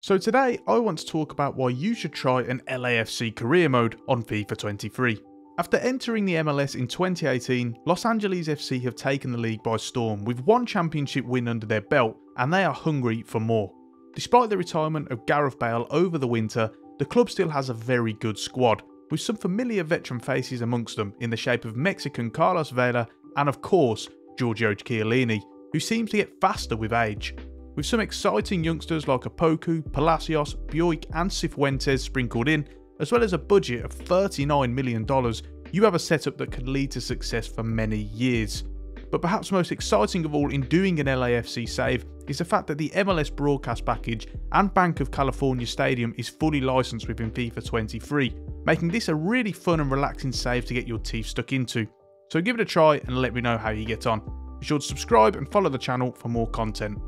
So today I want to talk about why you should try an LAFC career mode on FIFA 23. After entering the MLS in 2018, Los Angeles FC have taken the league by storm with one championship win under their belt and they are hungry for more. Despite the retirement of Gareth Bale over the winter, the club still has a very good squad, with some familiar veteran faces amongst them in the shape of Mexican Carlos Vela and of course Giorgio Chiellini, who seems to get faster with age. With some exciting youngsters like Opoku, Palacios, Biuk and Cifuentes sprinkled in, as well as a budget of $39 million, you have a setup that could lead to success for many years. But perhaps most exciting of all in doing an LAFC save is the fact that the MLS broadcast package and Bank of California Stadium is fully licensed within FIFA 23, making this a really fun and relaxing save to get your teeth stuck into. So give it a try and let me know how you get on. Be sure to subscribe and follow the channel for more content.